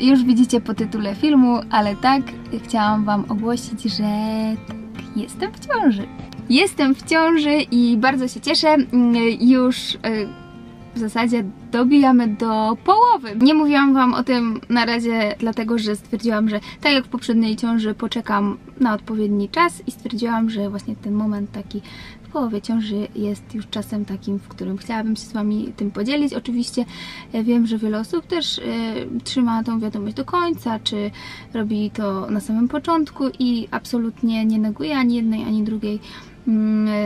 już widzicie po tytule filmu, ale tak chciałam Wam ogłosić, że tak, jestem w ciąży. Jestem w ciąży i bardzo się cieszę. Mm, Już y, w zasadzie dobijamy do połowy. Nie mówiłam Wam o tym na razie, dlatego że stwierdziłam, że tak jak w poprzedniej ciąży poczekam na odpowiedni czas i stwierdziłam, że właśnie ten moment taki połowie ciąży jest już czasem takim, w którym chciałabym się z Wami tym podzielić. Oczywiście e, wiem, że wiele osób też e, trzyma tą wiadomość do końca, czy robi to na samym początku i absolutnie nie neguję ani jednej, ani drugiej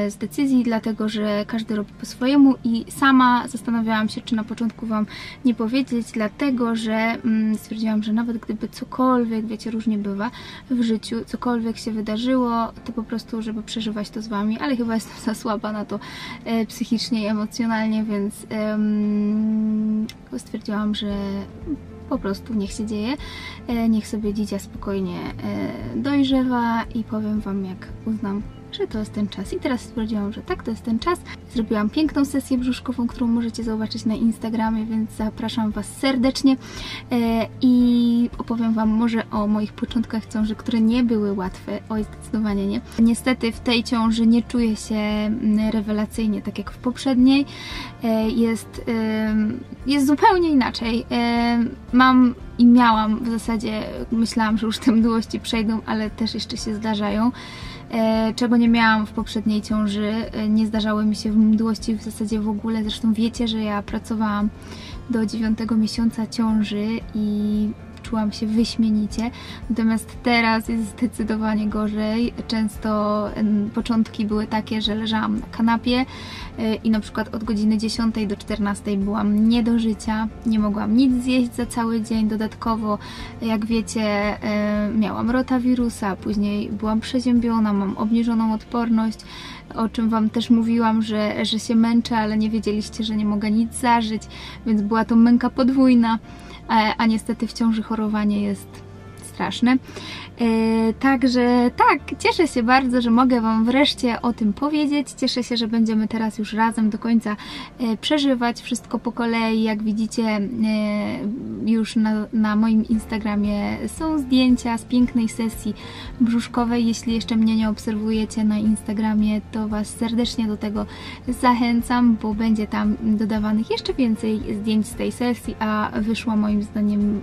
z decyzji, dlatego że każdy robi po swojemu i sama zastanawiałam się, czy na początku Wam nie powiedzieć, dlatego że mm, stwierdziłam, że nawet gdyby cokolwiek, wiecie, różnie bywa w życiu, cokolwiek się wydarzyło, to po prostu, żeby przeżywać to z Wami, ale chyba jestem za słaba na to e, psychicznie i emocjonalnie, więc stwierdziłam, że po prostu niech się dzieje, e, niech sobie dzidzia spokojnie e, dojrzewa i powiem Wam jak uznam, że to jest ten czas. I teraz stwierdziłam, że tak, to jest ten czas. Zrobiłam piękną sesję brzuszkową, którą możecie zobaczyć na Instagramie, więc zapraszam Was serdecznie e, i opowiem Wam może o moich początkach ciąży, które nie były łatwe. Oj, zdecydowanie nie. Niestety w tej ciąży nie czuję się mm, rewelacyjnie, tak jak w poprzedniej. E, Jest, jest zupełnie inaczej. E, Mam i miałam w zasadzie, myślałam, że już te mdłości przejdą, ale też jeszcze się zdarzają czego nie miałam w poprzedniej ciąży. E, Nie zdarzały mi się mdłości w zasadzie w ogóle. Zresztą wiecie, że ja pracowałam do dziewiątego miesiąca ciąży i czułam się wyśmienicie. Natomiast teraz jest zdecydowanie gorzej. Często początki były takie, że leżałam na kanapie e, i na przykład od godziny 10 do 14 byłam nie do życia, nie mogłam nic zjeść za cały dzień. Dodatkowo, jak wiecie, e, miałam rotawirusa, później byłam przeziębiona, mam obniżoną odporność, o czym Wam też mówiłam, że, że się męczę, ale nie wiedzieliście, że nie mogę nic zażyć, więc była to męka podwójna, a, a niestety w ciąży chorowanie jest straszne. E, także tak, cieszę się bardzo, że mogę Wam wreszcie o tym powiedzieć. Cieszę się, że będziemy teraz już razem do końca e, przeżywać wszystko po kolei. Jak widzicie, e, już na, na moim Instagramie są zdjęcia z pięknej sesji brzuszkowej. Jeśli jeszcze mnie nie obserwujecie na Instagramie, to Was serdecznie do tego zachęcam, bo będzie tam dodawanych jeszcze więcej zdjęć z tej sesji, a wyszła moim zdaniem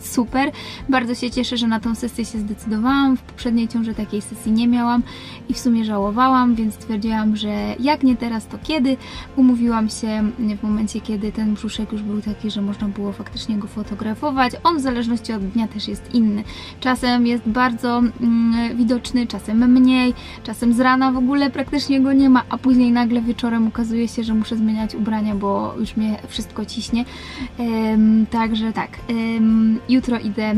super. Bardzo się cieszę, że na tą sesję się zdecydowałam. W poprzedniej ciąży takiej sesji nie miałam i w sumie żałowałam, więc stwierdziłam, że jak nie teraz, to kiedy. Umówiłam się w momencie, kiedy ten brzuszek już był taki, że można było faktycznie go fotografować. On w zależności od dnia też jest inny. Czasem jest bardzo mm, widoczny, czasem mniej, czasem z rana w ogóle praktycznie go nie ma, a później nagle wieczorem okazuje się, że muszę zmieniać ubrania, bo już mnie wszystko ciśnie. Em, także tak, em, jutro idę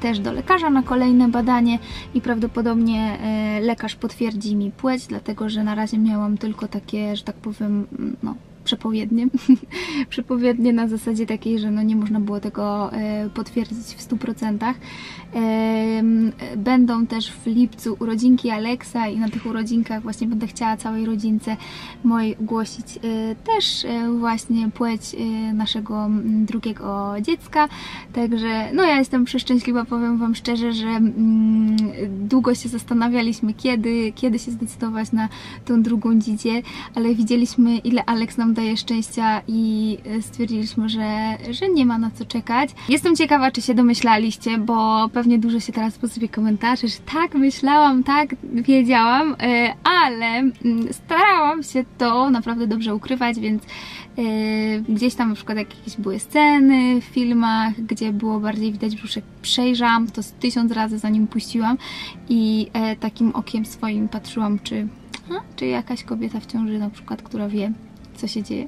też do lekarza na kolejne badanie i prawdopodobnie e, lekarz potwierdzi mi płeć, dlatego że na razie miałam tylko takie, że tak powiem, mm, no, przepowiednie. przepowiednie na zasadzie takiej, że no nie można było tego e, potwierdzić w 100%. Em, Będą też w lipcu urodzinki Aleksa i na tych urodzinkach właśnie będę chciała całej rodzince mojej ogłosić e, też e, właśnie płeć naszego drugiego dziecka. Także no ja jestem przeszczęśliwa, powiem Wam szczerze, że długo się zastanawialiśmy kiedy, kiedy się zdecydować na tą drugą dzidzię, ale widzieliśmy ile Aleks nam daje szczęścia i e, stwierdziliśmy, że, że nie ma na co czekać. Jestem ciekawa, czy się domyślaliście, bo pewnie dużo się teraz posypie komentarzy, że tak myślałam, tak wiedziałam, e, ale mm, starałam się to naprawdę dobrze ukrywać, więc e, gdzieś tam na przykład jakieś były sceny w filmach, gdzie było bardziej widać brzuszek, przejrzałam to z tysiąc razy zanim puściłam i takim okiem swoim patrzyłam, czy, czy jakaś kobieta w ciąży na przykład, która wie co się dzieje,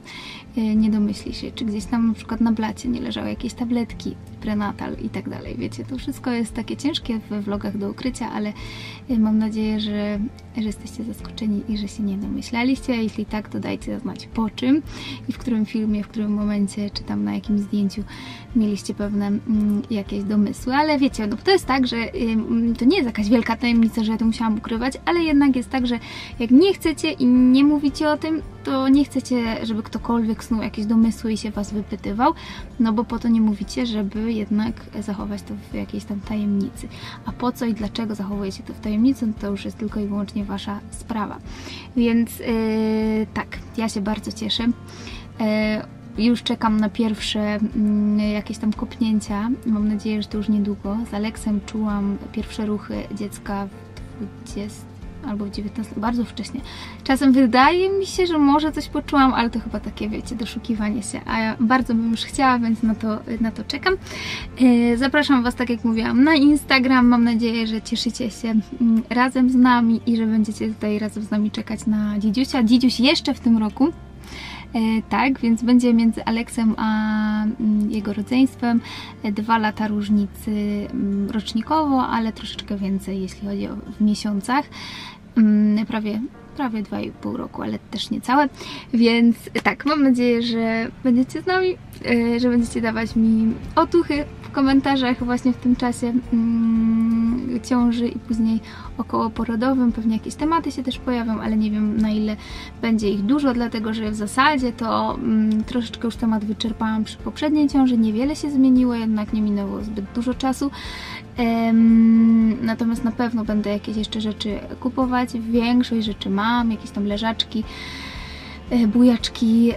e, nie domyśli się, czy gdzieś tam na przykład na blacie nie leżały jakieś tabletki, prenatal i tak dalej, wiecie, to wszystko jest takie ciężkie we vlogach do ukrycia, ale e, mam nadzieję, że że jesteście zaskoczeni i że się nie domyślaliście, jeśli tak, to dajcie znać po czym i w którym filmie, w którym momencie, czy tam na jakim zdjęciu mieliście pewne mm, jakieś domysły, ale wiecie, no to jest tak, że ym, to nie jest jakaś wielka tajemnica, że ja to musiałam ukrywać, ale jednak jest tak, że jak nie chcecie i nie mówicie o tym, to nie chcecie, żeby ktokolwiek snuł jakieś domysły i się Was wypytywał, no bo po to nie mówicie, żeby jednak zachować to w jakiejś tam tajemnicy. A po co i dlaczego zachowujecie to w tajemnicy, no to już jest tylko i wyłącznie Wasza sprawa. Więc yy, tak, ja się bardzo cieszę. Yy, już czekam na pierwsze mm, jakieś tam kopnięcia. Mam nadzieję, że to już niedługo. Z Aleksem czułam pierwsze ruchy dziecka w 20 albo w 19, bardzo wcześnie. Czasem wydaje mi się, że może coś poczułam, ale to chyba takie, wiecie, doszukiwanie się, a ja bardzo bym już chciała, więc na to, na to czekam. E, zapraszam Was, tak jak mówiłam, na Instagram. Mam nadzieję, że cieszycie się mm, razem z nami i że będziecie tutaj razem z nami czekać na Dzidziusia. Dzidziuś jeszcze w tym roku. E, tak, więc będzie między Aleksem a mm, jego rodzeństwem e, dwa lata różnicy mm, rocznikowo, ale troszeczkę więcej, jeśli chodzi o w miesiącach. Mm, prawie prawie 2,5 roku, ale też niecałe. Więc tak, mam nadzieję, że będziecie z nami, e, że będziecie dawać mi otuchy w komentarzach właśnie w tym czasie ciąży i później okołoporodowym. Pewnie jakieś tematy się też pojawią, ale nie wiem na ile będzie ich dużo, dlatego że w zasadzie to mm, troszeczkę już temat wyczerpałam przy poprzedniej ciąży. Niewiele się zmieniło, jednak nie minęło zbyt dużo czasu. Natomiast na pewno będę jakieś jeszcze rzeczy kupować. Większość rzeczy mam, jakieś tam leżaczki bujaczki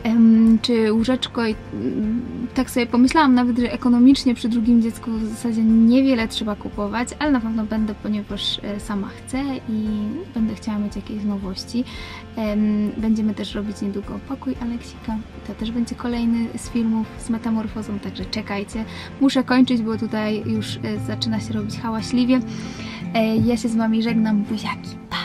czy łóżeczko i mm, tak sobie pomyślałam nawet, że ekonomicznie przy drugim dziecku w zasadzie niewiele trzeba kupować, ale na pewno będę, ponieważ e, sama chcę i będę chciała mieć jakieś nowości. Będziemy też robić niedługo pokój Aleksika. To też będzie kolejny z filmów z metamorfozą, także czekajcie. Muszę kończyć, bo tutaj już e, zaczyna się robić hałaśliwie. Ja się z Wami żegnam. Buziaki. Pa!